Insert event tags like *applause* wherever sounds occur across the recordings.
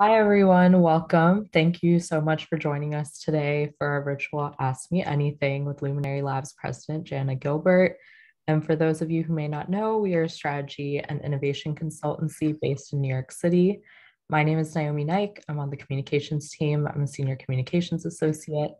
Hi, everyone. Welcome. Thank you so much for joining us today for our virtual Ask Me Anything with Luminary Labs President Janna Gilbert. And for those of you who may not know, we are a strategy and innovation consultancy based in New York City. My name is Naomi Naik. I'm on the communications team. I'm a senior communications associate.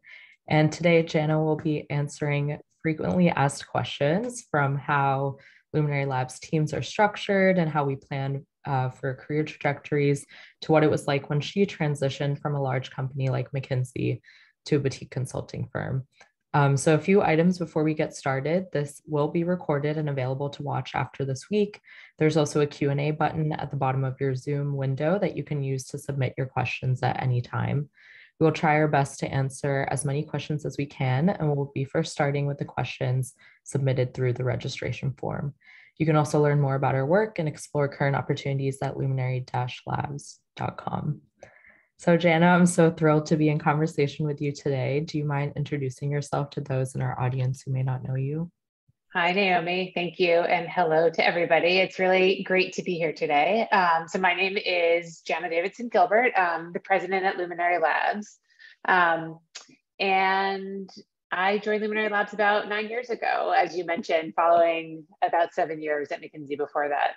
And today, Janna will be answering frequently asked questions from how Luminary Labs teams are structured and how we plan uh, for career trajectories to what it was like when she transitioned from a large company like McKinsey to a boutique consulting firm. Um, so a few items before we get started. This will be recorded and available to watch after this week. There's also a Q&A button at the bottom of your Zoom window that you can use to submit your questions at any time. We will try our best to answer as many questions as we can, and we'll be first starting with the questions submitted through the registration form. You can also learn more about our work and explore current opportunities at luminary-labs.com. So Janna, I'm so thrilled to be in conversation with you today. Do you mind introducing yourself to those in our audience who may not know you? Hi, Naomi. Thank you. And hello to everybody. It's really great to be here today. Um, so my name is Janna Davidson Gilbert, I'm the president at Luminary Labs. Um, and I joined Luminary Labs about nine years ago, as you mentioned, following about seven years at McKinsey before that.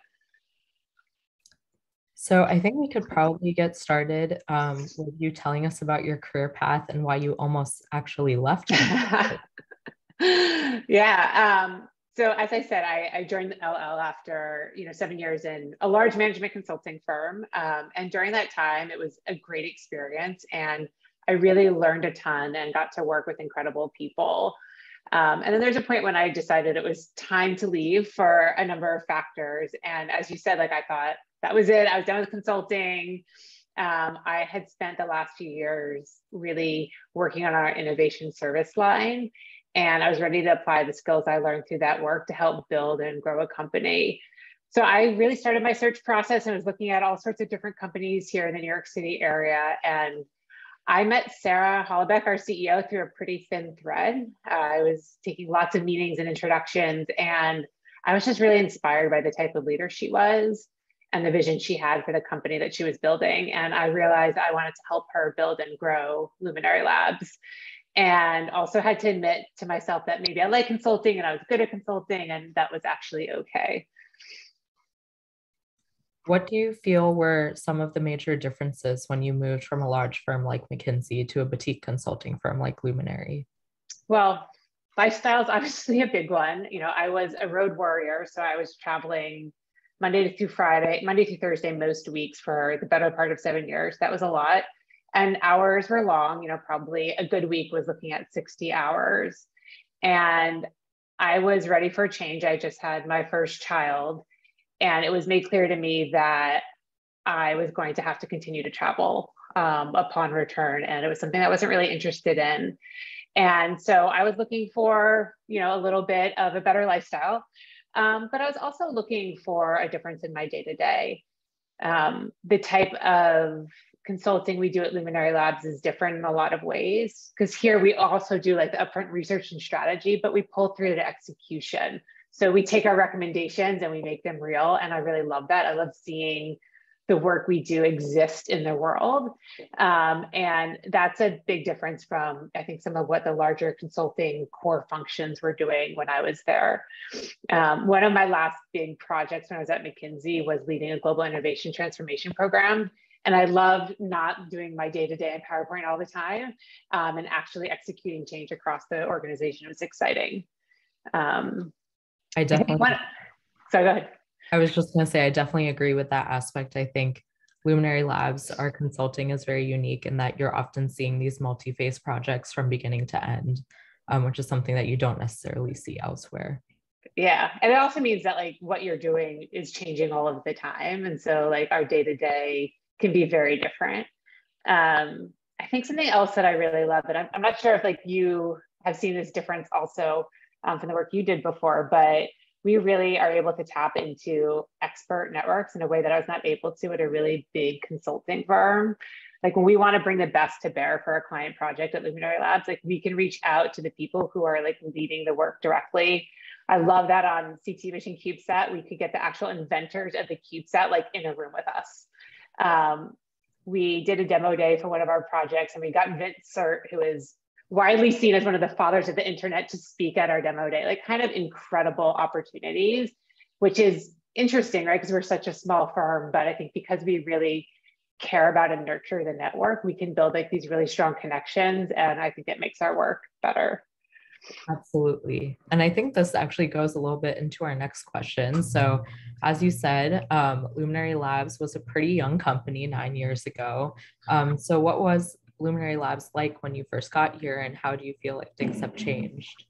So I think we could probably get started um, with you telling us about your career path and why you almost actually left. *laughs* yeah. Um, so as I said, I, I, joined LL after you know seven years in a large management consulting firm, um, and during that time, it was a great experience, and I really learned a ton and got to work with incredible people. Um, and then there's a point when I decided it was time to leave for a number of factors. And as you said, like I thought that was it. I was done with consulting. Um, I had spent the last few years really working on our innovation service line. And I was ready to apply the skills I learned through that work to help build and grow a company. So I really started my search process and was looking at all sorts of different companies here in the New York City area. And I met Sarah Holoubek, our CEO, through a pretty thin thread. Uh, I was taking lots of meetings and introductions, and I was just really inspired by the type of leader she was and the vision she had for the company that she was building. And I realized I wanted to help her build and grow Luminary Labs. And also had to admit to myself that maybe I like consulting and I was good at consulting, and that was actually okay. What do you feel were some of the major differences when you moved from a large firm like McKinsey to a boutique consulting firm like Luminary? Well, lifestyle is obviously a big one. You know, I was a road warrior, so I was traveling Monday through Friday, Monday through Thursday, most weeks for the better part of seven years. That was a lot. And hours were long, you know, probably a good week was looking at 60 hours. And I was ready for a change. I just had my first child. And it was made clear to me that I was going to have to continue to travel um, upon return. And it was something I wasn't really interested in. And so I was looking for, you know, a little bit of a better lifestyle. Um, but I was also looking for a difference in my day to day. The type of consulting we do at Luminary Labs is different in a lot of ways because here we also do like the upfront research and strategy, but we pull through to execution. So we take our recommendations and we make them real. And I really love that. I love seeing the work we do exist in the world. Um, and that's a big difference from, I think, some of what the larger consulting core functions were doing when I was there. Um, one of my last big projects when I was at McKinsey was leading a global innovation transformation program. And I loved not doing my day to day in PowerPoint all the time um, and actually executing change across the organization. It was exciting. Um, I *laughs* definitely. One, so go ahead. I was just going to say, I definitely agree with that aspect. I think Luminary Labs, our consulting is very unique in that you're often seeing these multi phase projects from beginning to end, um, which is something that you don't necessarily see elsewhere. Yeah. And it also means that like what you're doing is changing all of the time. And so like our day to day can be very different. Um, I think something else that I really love, and I'm, I'm not sure if like you have seen this difference also um, from the work you did before, but we really are able to tap into expert networks in a way that I was not able to at a really big consulting firm. Like when we want to bring the best to bear for a client project at Luminary Labs, like we can reach out to the people who are like leading the work directly. I love that on CT Mission CubeSat, we could get the actual inventors of the CubeSat like in a room with us. Um, we did a demo day for one of our projects and we got Vint who is widely seen as one of the fathers of the internet to speak at our demo day, like kind of incredible opportunities, which is interesting, right? Because we're such a small firm, but I think because we really care about and nurture the network, we can build like these really strong connections. And I think it makes our work better. Absolutely. And I think this actually goes a little bit into our next question. So, as you said, um, Luminary Labs was a pretty young company nine years ago. Um, so, what was Luminary Labs like when you first got here, and how do you feel like things have changed?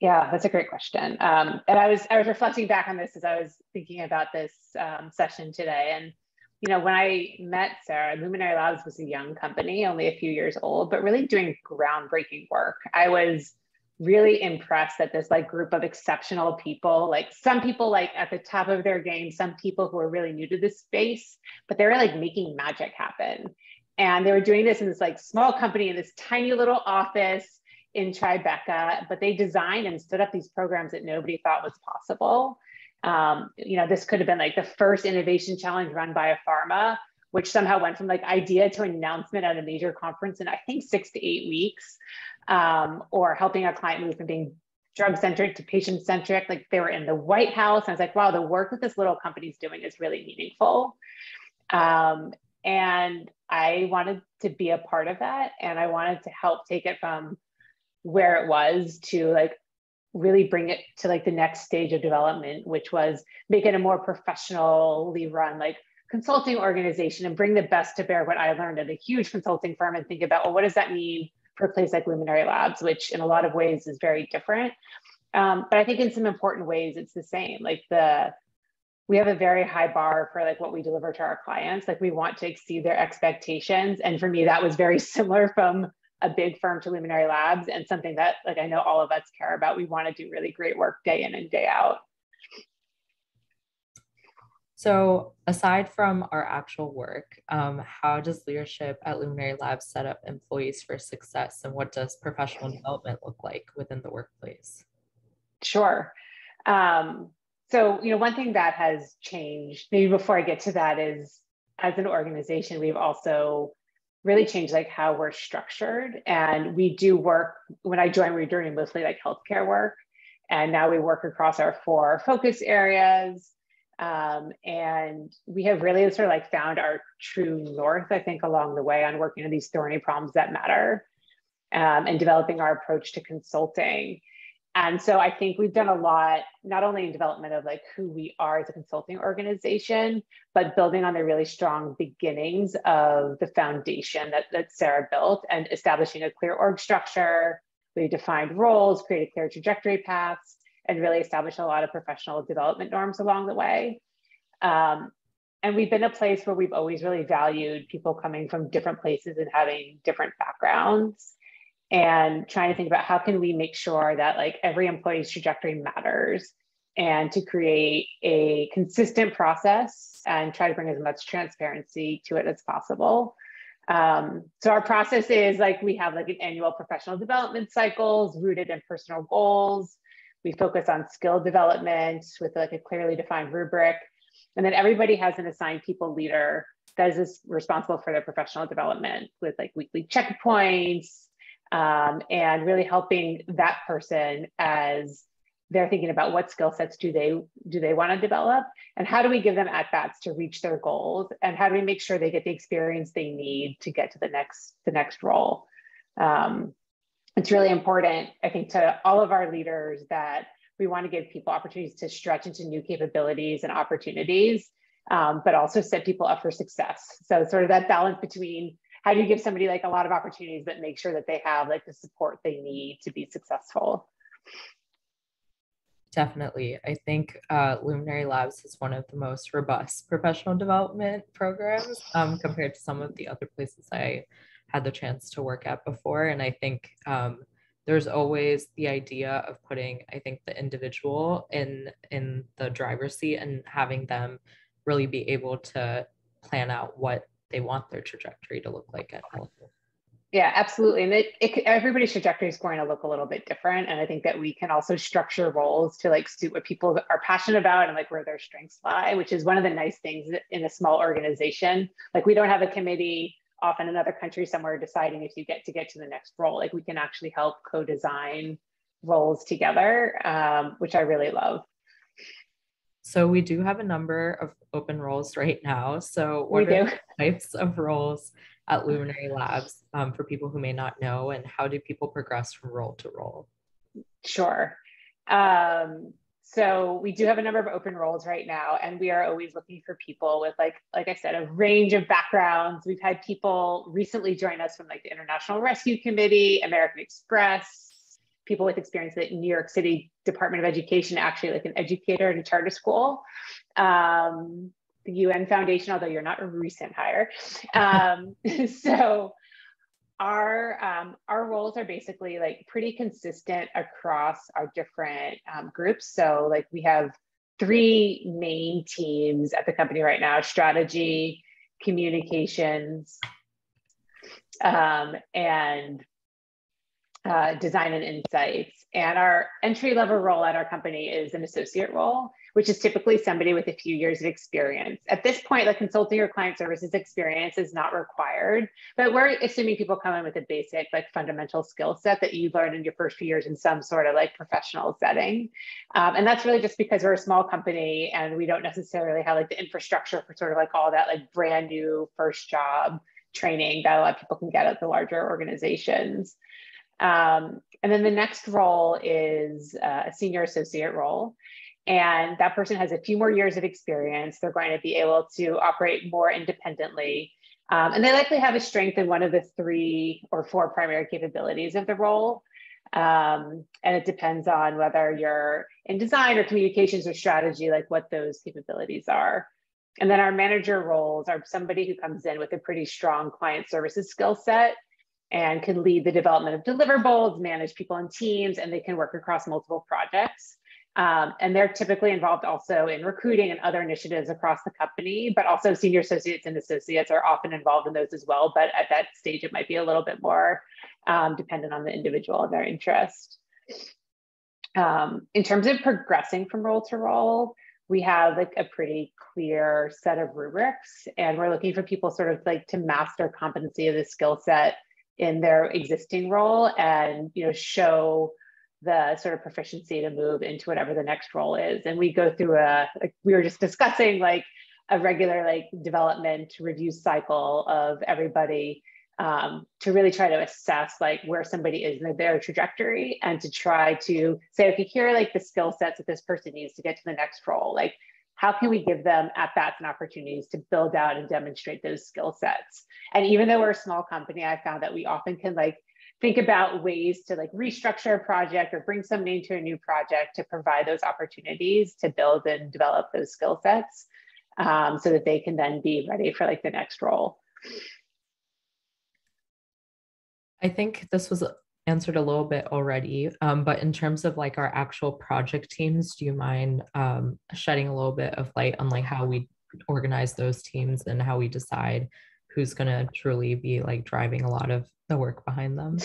Yeah, that's a great question. Um, and I was I was reflecting back on this as I was thinking about this um, session today, and you know, when I met Sarah, Luminary Labs was a young company, only a few years old, but really doing groundbreaking work. I was really impressed that this like group of exceptional people, like some people like at the top of their game, some people who are really new to this space, but they were like making magic happen. And they were doing this in this like small company in this tiny little office in Tribeca, but they designed and stood up these programs that nobody thought was possible. Um, you know, this could have been like the first innovation challenge run by a pharma, which somehow went from like idea to announcement at a major conference in I think six to eight weeks, um, or helping a client move from being drug centric to patient centric. Like they were in the White House. I was like, wow, the work that this little company is doing is really meaningful. Um, and I wanted to be a part of that. And I wanted to help take it from where it was to like really bring it to like the next stage of development, which was make it a more professionally run, like consulting organization and bring the best to bear what I learned at a huge consulting firm and think about, well, what does that mean for a place like Luminary Labs, which in a lot of ways is very different. Um, but I think in some important ways, it's the same. Like the, we have a very high bar for like what we deliver to our clients. Like we want to exceed their expectations. And for me, that was very *laughs* similar from a big firm to Luminary Labs and something that like I know all of us care about. We want to do really great work day in and day out. So aside from our actual work, um, how does leadership at Luminary Labs set up employees for success and what does professional development look like within the workplace? Sure. Um, so, you know, one thing that has changed, maybe before I get to that, is as an organization, we've also really changed like how we're structured. And we do work, when I joined, we were doing mostly like healthcare work. And now we work across our four focus areas. Um, and we have really sort of like found our true north, I think, along the way on working on these thorny problems that matter um, and developing our approach to consulting. And so I think we've done a lot, not only in development of like who we are as a consulting organization, but building on the really strong beginnings of the foundation that, that Sarah built and establishing a clear org structure. We defined roles, created clear trajectory paths, and really established a lot of professional development norms along the way. Um, and we've been a place where we've always really valued people coming from different places and having different backgrounds and trying to think about how can we make sure that like every employee's trajectory matters and to create a consistent process and try to bring as much transparency to it as possible. Um, so our process is like we have like an annual professional development cycles rooted in personal goals. We focus on skill development with like a clearly defined rubric. And then everybody has an assigned people leader that is responsible for their professional development with like weekly checkpoints, um, and really helping that person as they're thinking about what skill sets do they do they want to develop? And how do we give them at bats to reach their goals? And how do we make sure they get the experience they need to get to the next the next role? Um, it's really important i think to all of our leaders that we want to give people opportunities to stretch into new capabilities and opportunities um, but also set people up for success. So sort of that balance between how do you give somebody like a lot of opportunities but make sure that they have like the support they need to be successful? Definitely. I think uh, luminary labs is one of the most robust professional development programs um, compared to some of the other places i had the chance to work at before. And i think um, there's always the idea of putting i think the individual in in the driver's seat and having them really be able to plan out what they want their trajectory to look like at Health. Yeah, absolutely. And it, it, everybody's trajectory is going to look a little bit different. And I think that we can also structure roles to like suit what people are passionate about and like where their strengths lie, which is one of the nice things in a small organization. Like we don't have a committee off in another country somewhere deciding if you get to get to the next role. Like we can actually help co-design roles together, um, which I really love. So we do have a number of open roles right now. So what we are do. types of roles at Luminary Labs um, for people who may not know, and how do people progress from role to role? Sure. Um, so we do have a number of open roles right now, and we are always looking for people with like, like I said, a range of backgrounds. We've had people recently join us from like the International Rescue Committee, American Express, people with experience at New York City Department of Education, actually like an educator at a charter school. Um, the UN Foundation, although you're not a recent hire. Um, *laughs* *laughs* so our um, our roles are basically like pretty consistent across our different um, groups. So like we have three main teams at the company right now: strategy, communications, um, and uh, design and insights. And our entry level role at our company is an associate role, which is typically somebody with a few years of experience. At this point, the consulting or client services experience is not required, but we're assuming people come in with a basic, like fundamental skill set that you learned in your first few years in some sort of like professional setting. Um, and that's really just because we're a small company and we don't necessarily have like the infrastructure for sort of like all that like brand new first job training that a lot of people can get at the larger organizations. Um, and then the next role is uh, a senior associate role. And that person has a few more years of experience. They're going to be able to operate more independently. Um, and they likely have a strength in one of the three or four primary capabilities of the role. Um, and it depends on whether you're in design or communications or strategy, like what those capabilities are. And then our manager roles are somebody who comes in with a pretty strong client services skill set and can lead the development of deliverables, manage people and teams, and they can work across multiple projects. Um, and they're typically involved also in recruiting and other initiatives across the company, but also senior associates and associates are often involved in those as well. But at that stage, it might be a little bit more um, dependent on the individual and their interest. Um, in terms of progressing from role to role, we have like a pretty clear set of rubrics, and we're looking for people sort of like to master competency of the skill set in their existing role and you know show the sort of proficiency to move into whatever the next role is. And we go through a like we were just discussing like a regular like development review cycle of everybody um, to really try to assess like where somebody is in their trajectory and to try to say okay here are like the skill sets that this person needs to get to the next role. Like how can we give them at bats and opportunities to build out and demonstrate those skill sets? And even though we're a small company i found that we often can like think about ways to like restructure a project or bring somebody into a new project to provide those opportunities to build and develop those skill sets um, so that they can then be ready for like the next role. I think this was answered a little bit already, um, but in terms of like our actual project teams, do you mind um, shedding a little bit of light on like how we organize those teams and how we decide who's going to truly be like driving a lot of the work behind them?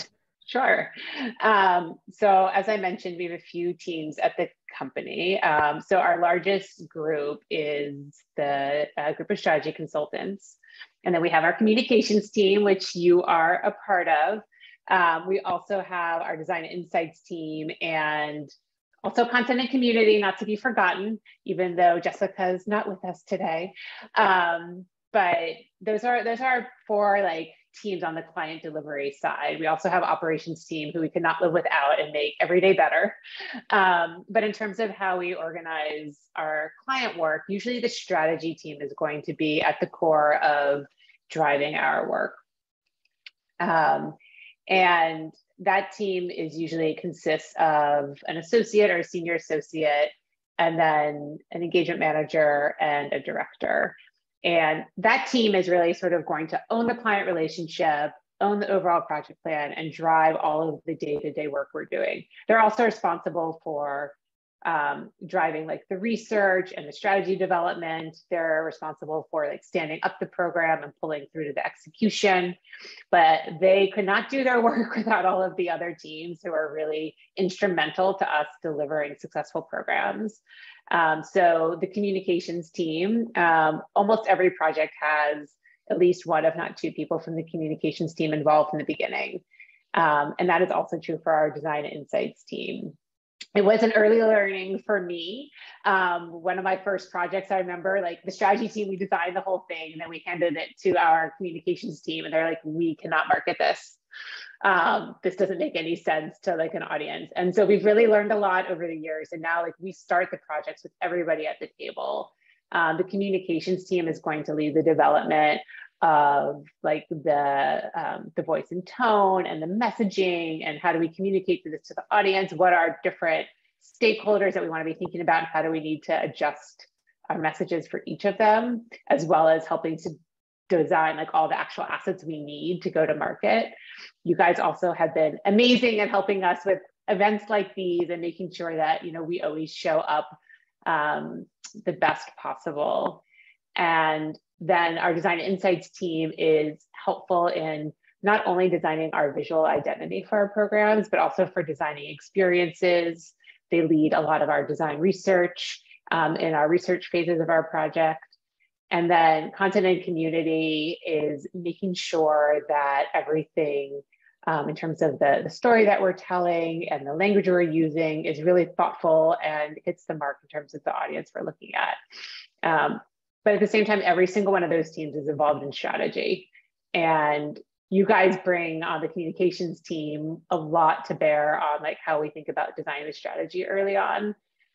Sure. Um, so as I mentioned, we have a few teams at the company. Um, so our largest group is the uh, group of strategy consultants. And then we have our communications team, which you are a part of. Um, we also have our design insights team and also content and community, not to be forgotten, even though Jessica's not with us today. Um, but those are those are four like teams on the client delivery side. We also have operations team who we could not live without and make every day better. Um, but in terms of how we organize our client work, usually the strategy team is going to be at the core of driving our work. Um, and that team is usually consists of an associate or a senior associate, and then an engagement manager and a director. And that team is really sort of going to own the client relationship, own the overall project plan, and drive all of the day to day work we're doing. They're also responsible for um, driving like the research and the strategy development. They're responsible for like standing up the program and pulling through to the execution. But they could not do their *laughs* work without all of the other teams who are really instrumental to us delivering successful programs. Um, so the communications team, um, almost every project has at least one, if not two people from the communications team involved from the beginning. Um, and that is also true for our design insights team it was an early learning for me. Um, one of my first projects, I remember like the strategy team, we designed the whole thing and then we handed it to our communications team and they're like, we cannot market this. Um, this doesn't make any sense to like an audience. And so we've really learned a lot over the years. And now like we start the projects with everybody at the table. Um, the communications team is going to lead the development of like the um, the voice and tone and the messaging and how do we communicate this to the audience? What are different stakeholders that we want to be thinking about and how do we need to adjust our messages for each of them as well as helping to design like all the actual assets we need to go to market? You guys also have been amazing at helping us with events like these and making sure that you know we always show up um, the best possible. And then our design insights team is helpful in not only designing our visual identity for our programs, but also for designing experiences. They lead a lot of our design research um, in our research phases of our project. And then content and community is making sure that everything um, in terms of the, the story that we're telling and the language we're using is really thoughtful and hits the mark in terms of the audience we're looking at. Um, but at the same time, every single one of those teams is involved in strategy. And you guys bring on the communications team a lot to bear on like how we think about designing the strategy early on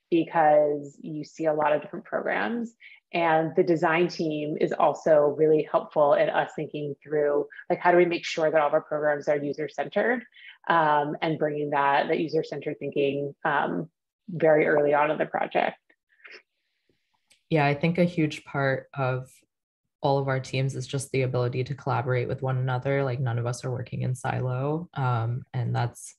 because you see a lot of different programs and the design team is also really helpful in us thinking through like how do we make sure that all of our programs are user centered um, and bringing that that user centered thinking um, very early on in the project yeah, I think a huge part of all of our teams is just the ability to collaborate with one another. Like none of us are working in silo. Um, and that's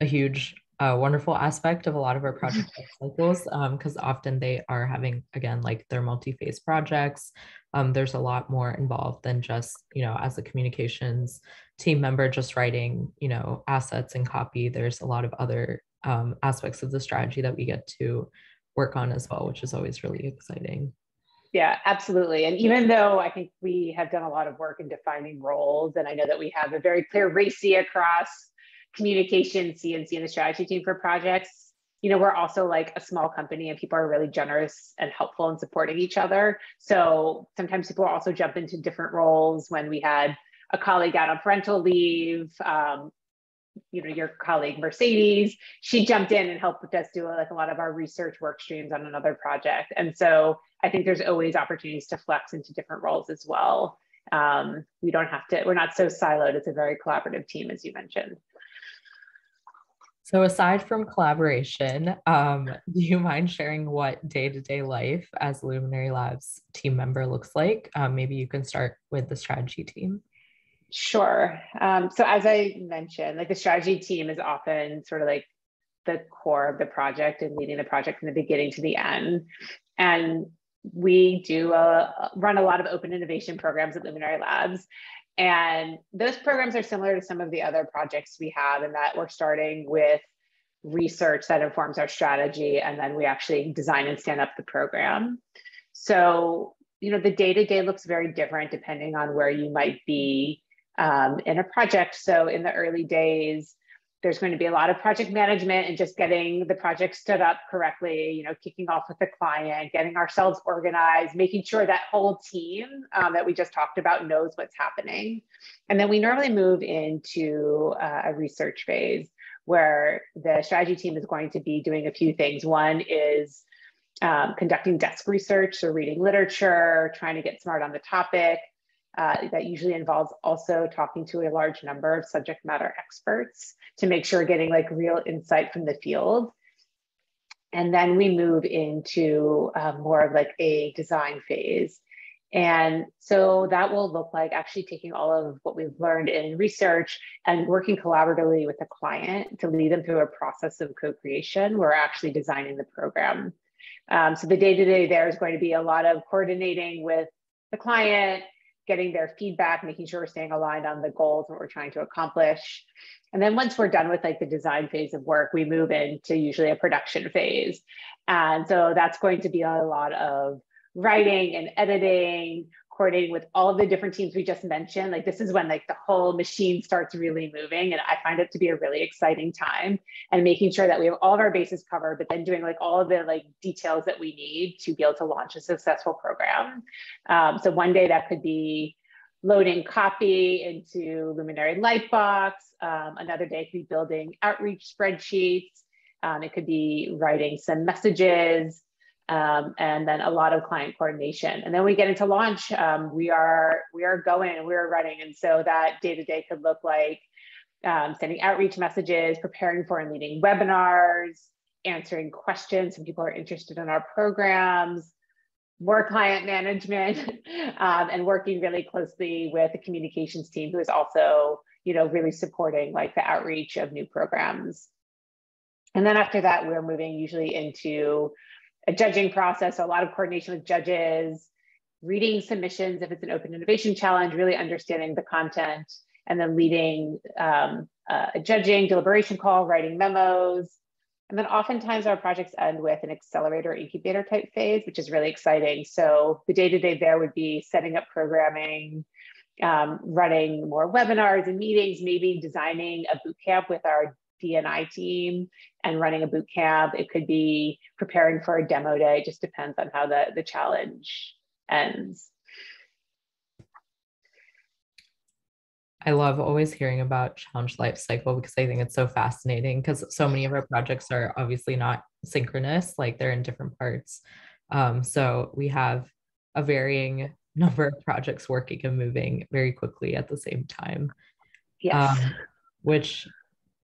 a huge, uh, wonderful aspect of a lot of our project *laughs* cycles because um, often they are having, again, like their multi phase projects. Um, there's a lot more involved than just, you know, as a communications team member, just writing, you know, assets and copy. There's a lot of other um, aspects of the strategy that we get to work on as well, which is always really exciting. Yeah, absolutely. And even though I think we have done a lot of work in defining roles, and I know that we have a very clear RACI across communication, CNC, and the strategy team for projects, you know, we're also like a small company and people are really generous and helpful in supporting each other. So sometimes people also jump into different roles when we had a colleague out on parental leave, um, you know your colleague mercedes she jumped in and helped us do like a lot of our research work streams on another project. And so i think there's always opportunities to flex into different roles as well. Um, we don't have to we're not so siloed. It's a very collaborative team as you mentioned. So aside from collaboration um, *laughs* do you mind sharing what day-to-day life as luminary labs team member looks like? Um, maybe you can start with the strategy team Sure. Um, so as I mentioned, like the strategy team is often sort of like the core of the project and leading the project from the beginning to the end. And we do a, run a lot of open innovation programs at Luminary Labs. And those programs are similar to some of the other projects we have in that we're starting with research that informs our strategy, and then we actually design and stand up the program. So, you know, the day to day looks very different depending on where you might be um, in a project. So in the early days, there's going to be a lot of project management and just getting the project stood up correctly, you know, kicking off with the client, getting ourselves organized, making sure that whole team um, that we just talked about knows what's happening. And then we normally move into uh, a research phase where the strategy team is going to be doing a few things. One is um, conducting desk research, so reading literature, trying to get smart on the topic, uh, that usually involves also talking to a large number of subject matter experts to make sure getting like real insight from the field. And then we move into uh, more of like a design phase. And so that will look like actually taking all of what we've learned in research and working collaboratively with the client to lead them through a process of co-creation. We're actually designing the program. Um, so the day-to-day there is going to be a lot of coordinating with the client, getting their feedback, making sure we're staying aligned on the goals, what we're trying to accomplish. And then once we're done with like the design phase of work, we move into usually a production phase. And so that's going to be a lot of writing and editing, coordinating with all of the different teams we just mentioned. Like this is when like the whole machine starts really moving. And I find it to be a really exciting time and making sure that we have all of our bases covered, but then doing like all of the like details that we need to be able to launch a successful program. Um, so one day that could be loading copy into Luminary Lightbox. Um, another day could be building outreach spreadsheets. Um, it could be writing some messages, um, and then a lot of client coordination. And then we get into launch. Um, we are we are going and we are running, and so that day to day could look like um, sending outreach messages, preparing for and leading webinars, answering questions when people are interested in our programs, more client management, *laughs* um, and working really closely with the communications team, who is also you know really supporting like the outreach of new programs. And then after that, we're moving usually into a judging process, so a lot of coordination with judges, reading submissions if it's an open innovation challenge, really understanding the content, and then leading um, a judging deliberation call, writing memos. And then oftentimes our projects end with an accelerator incubator type phase, which is really exciting. So the day-to-day there would be setting up programming, um, running more webinars and meetings, maybe designing a boot camp with our D&I team and running a boot camp. It could be preparing for a demo day. It just depends on how the, the challenge ends. I love always hearing about challenge life cycle because I think it's so fascinating because so many of our projects are obviously not synchronous, like they're in different parts. Um, so we have a varying *laughs* number of projects working and moving very quickly at the same time. Yes. Um, which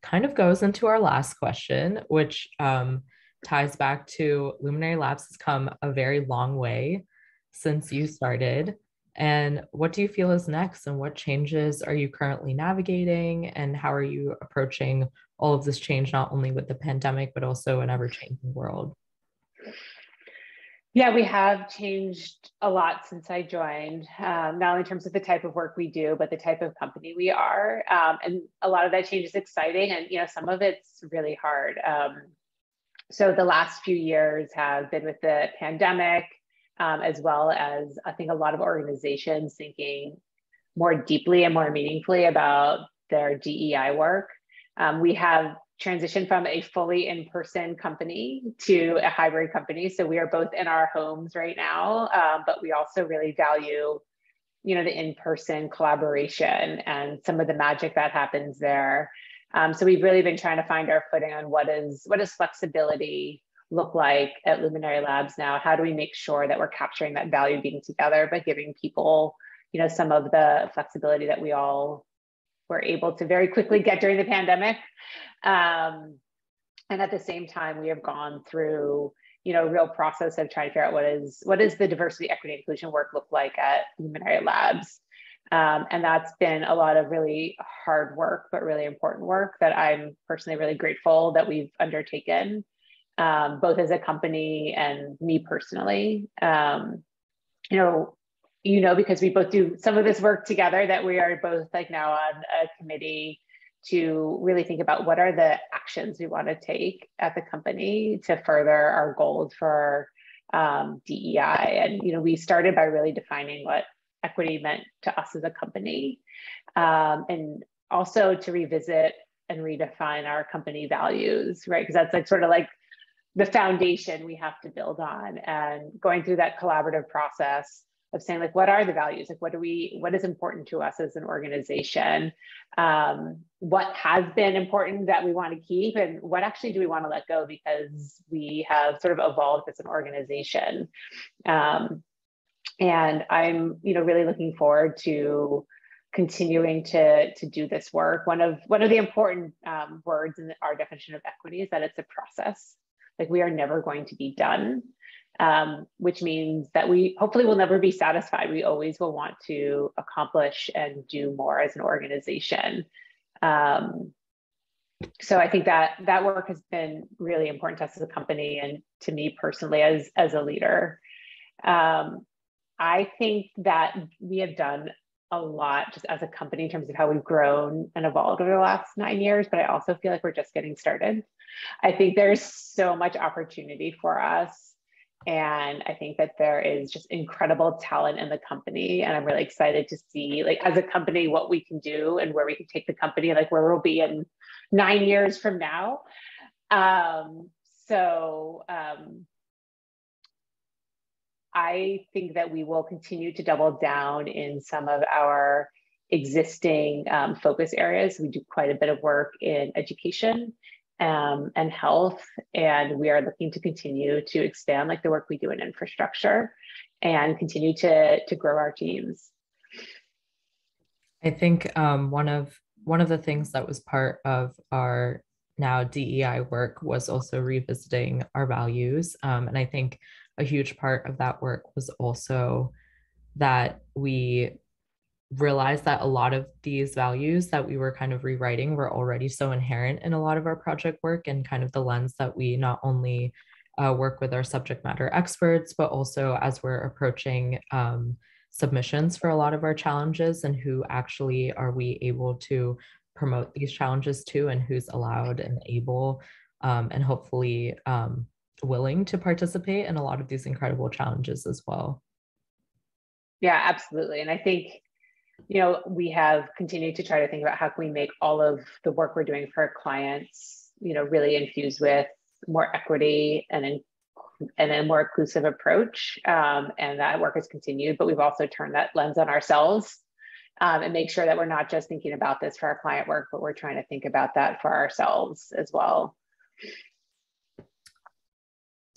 kind of goes into our last question, which um, ties back to Luminary Labs has come a very long way since you started. And what do you feel is next? And what changes are you currently navigating? And how are you approaching all of this change, not only with the pandemic, but also an ever changing world? Yeah, we have changed a lot since I joined, um, not only in terms of the type of work we do, but the type of company we are. Um, and a lot of that change is exciting, and you know, some of it's really hard. Um, so the last few years have been with the pandemic, um, as well as I think a lot of organizations thinking more deeply and more meaningfully about their DEI work. Um, we have transition from a fully in-person company to a hybrid company. So we are both in our homes right now, um, but we also really value, you know, the in-person collaboration and some of the magic that happens there. Um, so we've really been trying to find our footing on what is what does flexibility look like at Luminary Labs now? How do we make sure that we're capturing that value being together, but giving people, you know, some of the flexibility that we all were able to very quickly get during the pandemic. Um, and at the same time, we have gone through, you know, real process of trying to figure out what is what does the diversity, equity, inclusion work look like at Luminary Labs. Um, and that's been a lot of really hard work, but really important work that I'm personally really grateful that we've undertaken, um, both as a company and me personally. Um, you know, you know, because we both do some of this work together, that we are both like now on a committee to really think about what are the actions we want to take at the company to further our goals for um, DEI. And you know, we started by really defining what equity meant to us as a company, um, and also to revisit and redefine our company values, right? Because that's like sort of like the foundation we have to build on, and going through that collaborative process of saying like what are the values? Like what do we what is important to us as an organization? Um, what has been important that we want to keep? And what actually do we want to let go because we have sort of evolved as an organization? Um, and i'm you know really looking forward to continuing to to do this work. One of one of the important um, words in our definition of equity is that it's a process. Like we are never going to be done um, which means that we hopefully will never be satisfied. We always will want to accomplish and do more as an organization. Um, so I think that that work has been really important to us as a company and to me personally as, as a leader. Um, I think that we have done a lot just as a company in terms of how we've grown and evolved over the last nine years, but I also feel like we're just getting started. I think there's so much opportunity for us. And I think that there is just incredible talent in the company. And I'm really excited to see, like, as a company, what we can do and where we can take the company, like where we'll be in nine years from now. Um, so um, I think that we will continue to double down in some of our existing um, focus areas. We do quite a bit of work in education um, and health, and we are looking to continue to expand like the work we do in infrastructure and continue to, to grow our teams. I think um, one of one of the things that was part of our now DEI work was also revisiting our values, um, and I think a huge part of that work was also that we realized that a lot of these values that we were kind of rewriting were already so inherent in a lot of our project work and kind of the lens that we not only uh, work with our subject matter experts, but also as we're approaching um, submissions for a lot of our challenges and who actually are we able to promote these challenges to and who's allowed and able um, and hopefully um, willing to participate in a lot of these incredible challenges as well. Yeah, absolutely. And I think, you know, we have continued to try to think about how can we make all of the work we're doing for our clients, you know, really infused with more equity and in, and a more inclusive approach. Um, and that work has continued, but we've also turned that lens on ourselves um, and make sure that we're not just thinking about this for our client work, but we're trying to think about that for ourselves as well.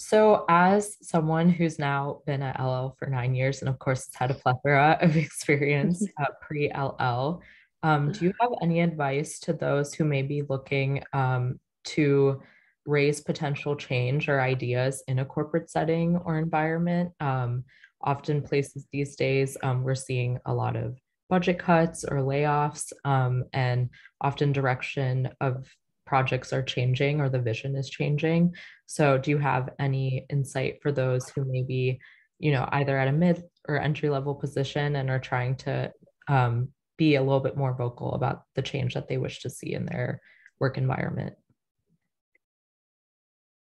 So, as someone who's now been at LL for nine years and, of course, has had a plethora of *laughs* experience *laughs* pre LL, um, do you have any advice to those who may be looking um, to raise potential change or ideas in a corporate setting or environment? Um, often, places these days, um, we're seeing a lot of budget cuts or layoffs, um, and often direction of projects are changing or the vision is changing. So, do you have any insight for those who may be, you know, either at a mid or entry level position and are trying to um, be a little bit more vocal about the change that they wish to see in their work environment?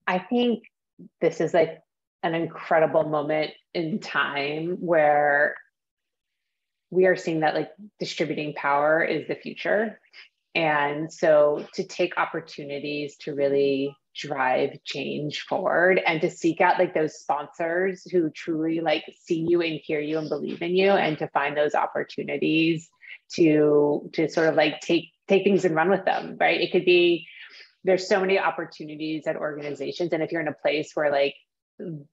I think this is like an incredible moment in time where we are seeing that like distributing power is the future and so to take opportunities to really drive change forward and to seek out like those sponsors who truly like see you and hear you and believe in you and to find those opportunities to to sort of like take take things and run with them right? It could be there's so many opportunities at organizations. And if you're in a place where like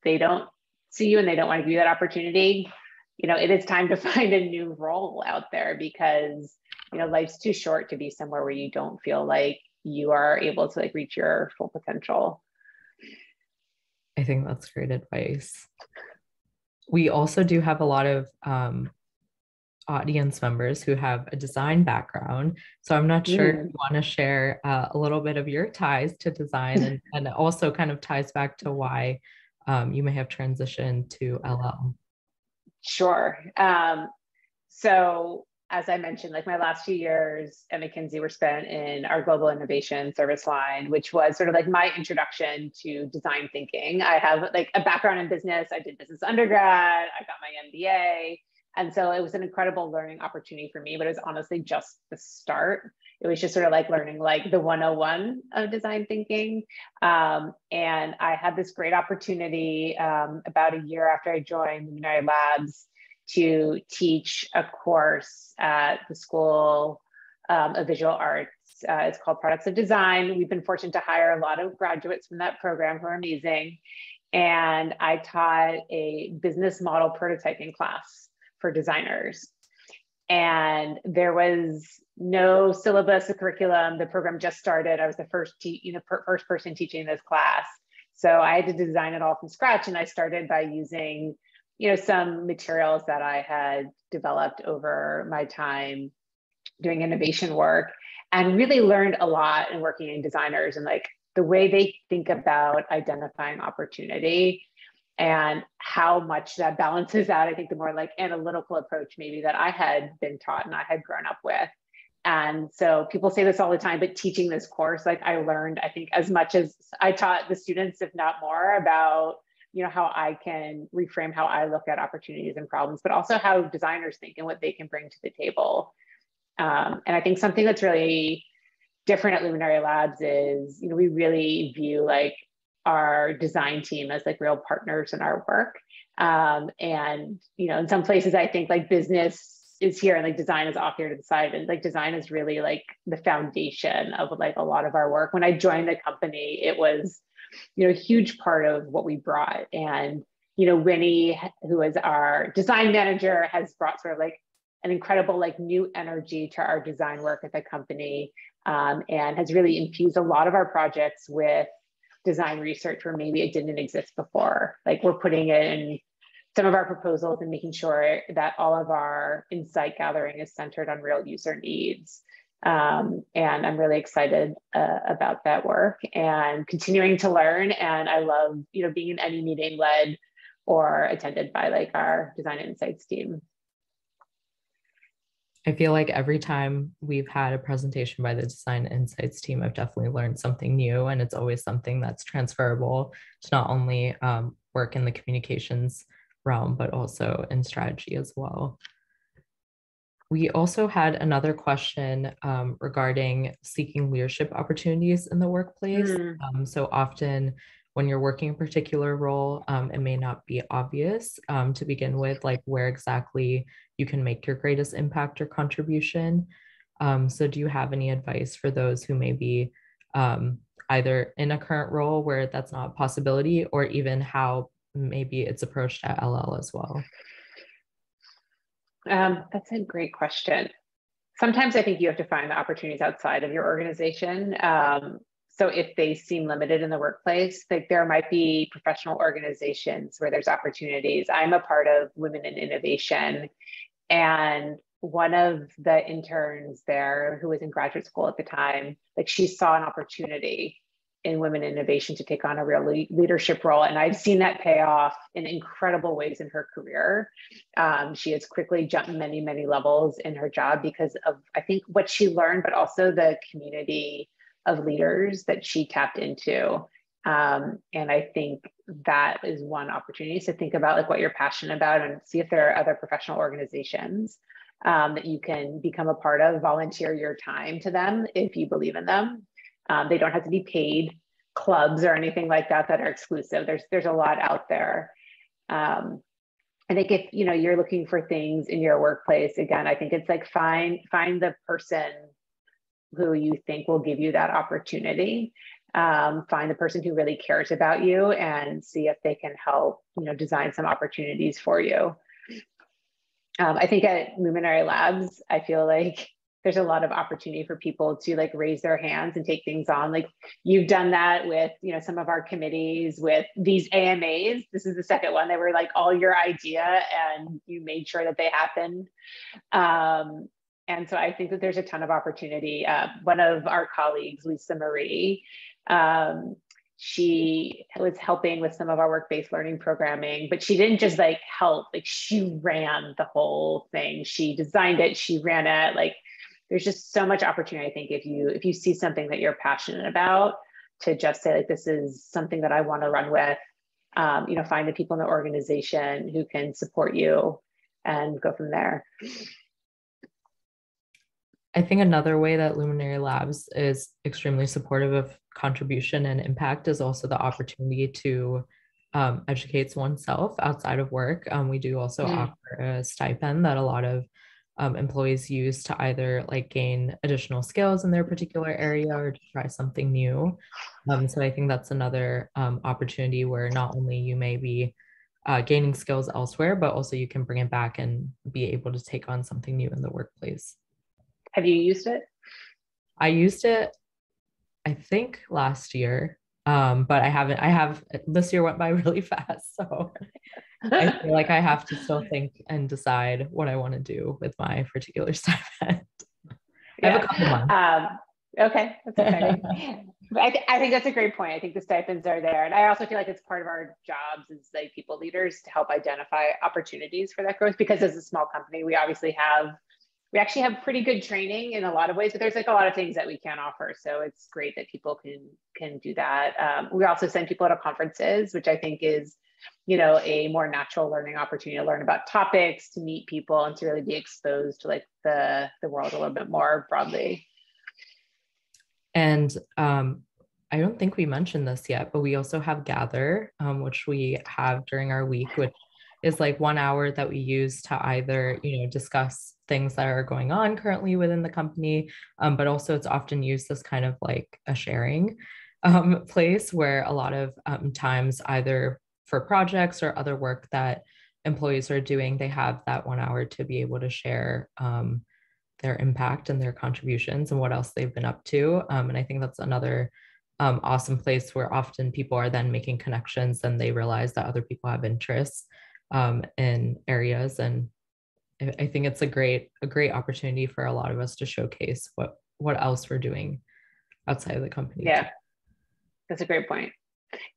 they don't see you and they don't want to give you that opportunity you know it is time to *laughs* find a new role out there because you know life's too short to be somewhere where you don't feel like you are able to like reach your full potential. I think that's great advice. We also do have a lot of um, audience members who have a design background. So i'm not sure mm. if you want to share uh, a little bit of your ties to design and, *laughs* and also kind of ties back to why um, you may have transitioned to ll sure. Um, so as I mentioned, like my last few years at McKinsey were spent in our global innovation service line, which was sort of like my introduction to design thinking. I have like a background in business. I did business undergrad. I got my MBA. And so it was an incredible learning opportunity for me, but it was honestly just the start. It was just sort of like learning like the 101 of design thinking. Um, and I had this great opportunity um, about a year after I joined Luminary Labs to teach a course at the School um, of Visual Arts. Uh, it's called Products of Design. We've been fortunate to hire a lot of graduates from that program who are amazing. And I taught a business model prototyping class for designers. And there was no syllabus or curriculum. The program just started. I was the first, te- you know, per- first person teaching this class. So I had to design it all from scratch. And I started by using, you know, some materials that I had developed over my time doing innovation work and really learned a lot in working in designers and like the way they think about identifying opportunity and how much that balances out. I think the more like analytical approach maybe that I had been taught and I had grown up with. And so people say this all the time, but teaching this course, like I learned, I think as much as I taught the students, if not more, about you know how I can reframe how I look at opportunities and problems, but also how designers think and what they can bring to the table. Um, and I think something that's really different at Luminary Labs is, you know, we really view like our design team as like real partners in our work. Um, and, you know, in some places I think like business is here and like design is off here to the side. And like design is really like the foundation of like a lot of our work. When I joined the company, it was, you know, a huge part of what we brought. And, you know, Winnie, who is our design manager, has brought sort of like an incredible like new energy to our design work at the company um, and has really infused a lot of our projects with design research where maybe it didn't exist before. Like we're putting in some of our proposals and making sure that all of our insight gathering is centered on real user needs. Um, and I'm really excited uh, about that work and continuing to learn. And I love, you know, being in any meeting led or attended by like our design insights team. I feel like every time we've had a presentation by the Design Insights team, I've definitely learned something new, and it's always something that's transferable to not only um, work in the communications realm, but also in strategy as well. We also had another question um, regarding seeking leadership opportunities in the workplace. Mm. Um, so often, when you're working a particular role, um, it may not be obvious um, to begin with, like where exactly you can make your greatest impact or contribution. Um, so, do you have any advice for those who may be um, either in a current role where that's not a possibility, or even how maybe it's approached at LL as well? Um, that's a great question. Sometimes I think you have to find the opportunities outside of your organization. Um, so if they seem limited in the workplace like there might be professional organizations where there's opportunities i'm a part of women in innovation and one of the interns there who was in graduate school at the time like she saw an opportunity in women innovation to take on a real leadership role and i've seen that pay off in incredible ways in her career um, she has quickly jumped many many levels in her job because of i think what she learned but also the community of leaders that she tapped into. Um, and I think that is one opportunity to think about like what you're passionate about and see if there are other professional organizations um, that you can become a part of, volunteer your time to them if you believe in them. Um, they don't have to be paid clubs or anything like that that are exclusive. There's there's a lot out there. Um, I think if you know you're looking for things in your workplace, again, I think it's like find find the person who you think will give you that opportunity. Um, find the person who really cares about you and see if they can help, you know, design some opportunities for you. Um, I think at Luminary Labs, I feel like there's a lot of opportunity for people to like raise their hands and take things on. Like you've done that with, you know, some of our committees with these AMAs. This is the second one. They were like all your idea and you made sure that they happened. Um, and so I think that there's a ton of opportunity. Uh, one of our colleagues, Lisa Marie, um, she was helping with some of our work-based learning programming, but she didn't just like help, like she ran the whole thing. She designed it, she ran it. Like there's just so much opportunity, I think, if you if you see something that you're passionate about, to just say like this is something that I want to run with. Um, you know, find the people in the organization who can support you and go from there. I think another way that Luminary Labs is extremely supportive of contribution and impact is also the opportunity to um, educate oneself outside of work. Um, we do also mm. offer a stipend that a lot of um, employees use to either like gain additional skills in their particular area or to try something new. Um, so I think that's another um, opportunity where not only you may be uh, gaining skills elsewhere, but also you can bring it back and be able to take on something new in the workplace. Have you used it? I used it, I think last year. Um, but I haven't, I have this year went by *laughs* really fast. So I *laughs* feel like I have to still think and decide what I want to do with my particular *laughs* stipend. I have a couple months. Um, okay, that's exciting. *laughs* I, th- I think that's a great point. I think the stipends are there. And I also feel like it's part of our jobs as like people leaders to help identify opportunities for that growth because as a small company, we obviously have we actually have pretty good training in a lot of ways, but there's like a lot of things that we can't offer. So it's great that people can can do that. Um, we also send people to conferences, which I think is, you know, a more natural learning opportunity to learn about topics, to meet people, and to really be exposed to like the the world a little bit more broadly. And um, I don't think we mentioned this yet, but we also have Gather, um, which we have during our week, which is like one hour that we use to either, you know, discuss things that are going on currently within the company, um, but also it's often used as kind of like a sharing um, *laughs* place where a lot of um, times, either for projects or other work that employees are doing, they have that one hour to be able to share um, their impact and their contributions and what else they've been up to. Um, and I think that's another um, awesome place where often people are then making connections and they realize that other people have interests um, in areas. And I think it's a great a great opportunity for a lot of us to showcase what what else we're doing outside of the company. Yeah, that's a great point.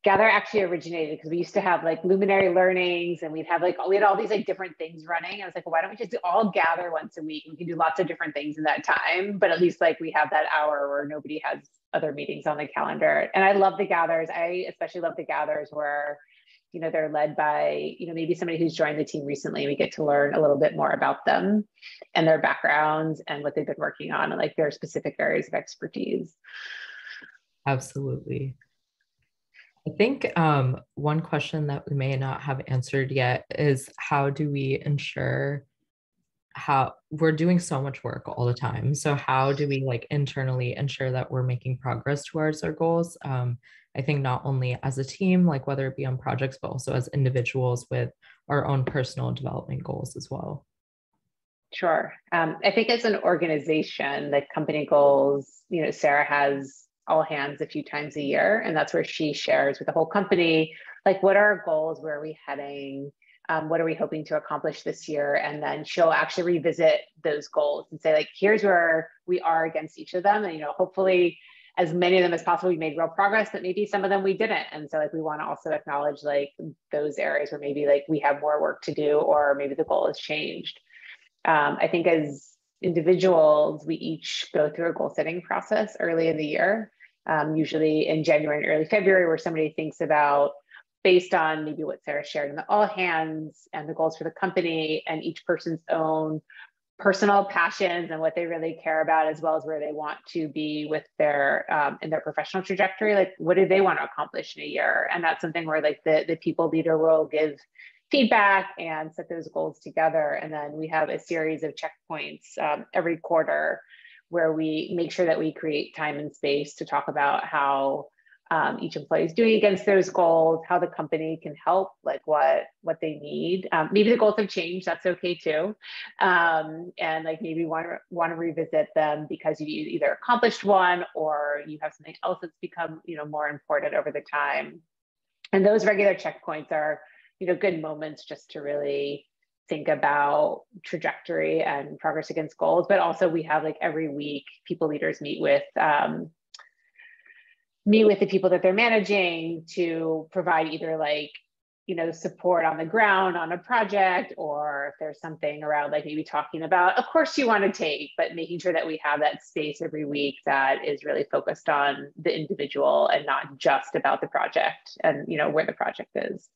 Gather actually originated because we used to have like luminary learnings and we'd have like we had all these like different things running. I was like, well, why don't we just all gather once a week? We can do lots of different things in that time, but at least like we have that hour where nobody has other meetings on the calendar. And I love the gathers. I especially love the gathers where you know they're led by you know maybe somebody who's joined the team recently we get to learn a little bit more about them and their backgrounds and what they've been working on and like their specific areas of expertise absolutely I think um, one question that we may not have answered yet is how do we ensure how we're doing so much work all the time. So how do we like internally ensure that we're making progress towards our goals? Um, I think not only as a team, like whether it be on projects, but also as individuals with our own personal development goals as well. Sure. Um, I think as an organization, the company goals, you know, Sarah has all hands a few times a year. And that's where she shares with the whole company, like, what are our goals? Where are we heading? Um, what are we hoping to accomplish this year? And then she'll actually revisit those goals and say, like, here's where we are against each of them. And, you know, hopefully as many of them as possible, we made real progress, but maybe some of them we didn't. And so like we want to also acknowledge like those areas where maybe like we have more work to do or maybe the goal has changed. Um, I think as individuals, we each go through a goal setting process early in the year um, usually in January and early February, where somebody thinks about based on maybe what Sarah shared in the all hands and the goals for the company and each person's own personal passions and what they really care about as well as where they want to be with their um, in their professional trajectory like what do they want to accomplish in a year? And that's something where like the, the people leader will give feedback and set those goals together. And then we have a series of checkpoints um, every quarter where we make sure that we create time and space to talk about how um, each employee is doing against those goals, how the company can help, like what what they need. Um, maybe the goals have changed. That's okay too, um, and like maybe want to want to revisit them because you either accomplished one or you have something else that's become you know more important over the time. And those regular checkpoints are you know good moments just to really think about trajectory and progress against goals but also we have like every week people leaders meet with um, meet with the people that they're managing to provide either like you know support on the ground on a project or if there's something around like maybe talking about of course you want to take but making sure that we have that space every week that is really focused on the individual and not just about the project and you know where the project is.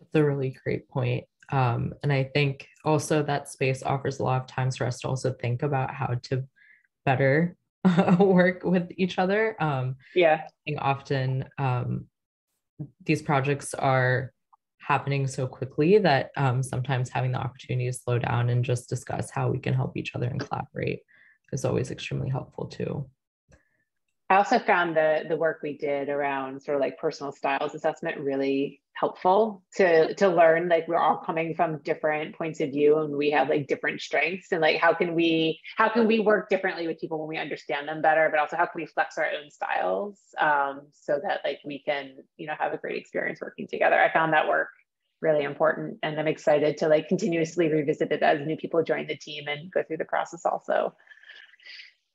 That's a really great point um, and I think also that space offers a lot of times for us to also think about how to better *laughs* work with each other. Um, yeah. I think often um, these projects are happening so quickly that um, sometimes having the opportunity to slow down and just discuss how we can help each other and collaborate is always extremely helpful too. I also found the the work we did around sort of like personal styles assessment really helpful to to learn like we're all coming from different points of view and we have like different strengths and like how can we how can we work differently with people when we understand them better but also how can we flex our own styles um, so that like we can you know have a great experience working together. I found that work really important and i'm excited to like continuously revisit it as new people join the team and go through the process also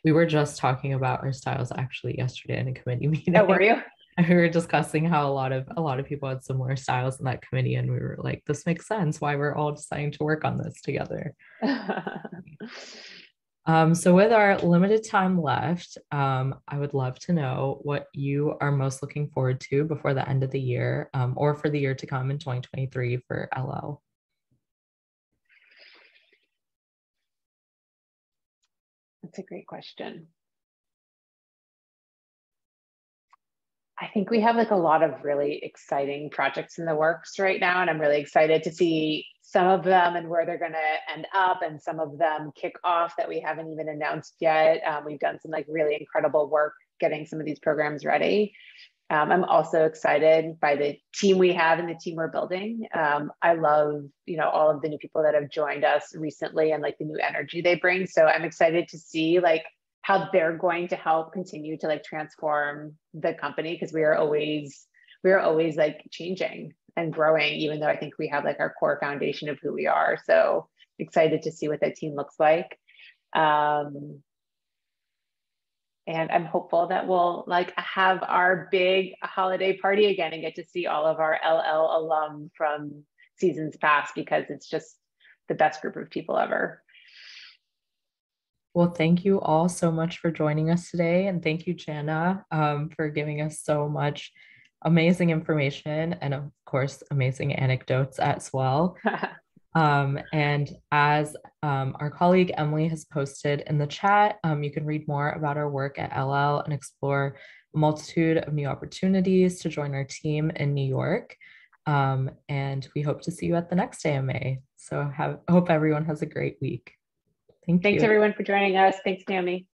we were just talking about our styles actually yesterday in a committee *laughs* meeting. Oh, were you? And we were discussing how a lot of a lot of people had similar styles in that committee, and we were like, "This makes sense. Why we're all deciding to work on this together." *laughs* um, so, with our limited time left, um, I would love to know what you are most looking forward to before the end of the year, um, or for the year to come in 2023 for LL. That's a great question. I think we have like a lot of really exciting projects in the works right now, and I'm really excited to see some of them and where they're going to end up, and some of them kick off that we haven't even announced yet. Um, we've done some like really incredible work getting some of these programs ready. Um, I'm also excited by the team we have and the team we're building. Um, I love, you know, all of the new people that have joined us recently and like the new energy they bring. So I'm excited to see like how they're going to help continue to like transform the company because we are always we are always like changing and growing, even though I think we have like our core foundation of who we are. So excited to see what that team looks like. Um, and I'm hopeful that we'll like have our big holiday party again and get to see all of our LL alum from seasons past because it's just the best group of people ever. Well, thank you all so much for joining us today. And thank you, Janna, um, for giving us so much amazing information and, of course, amazing anecdotes as well. *laughs* Um, and as um, our colleague Emily has posted in the chat, um, you can read more about our work at LL and explore a multitude of new opportunities to join our team in New York. Um, and we hope to see you at the next AMA. So have, hope everyone has a great week. Thank Thanks you. everyone for joining us. Thanks, Naomi.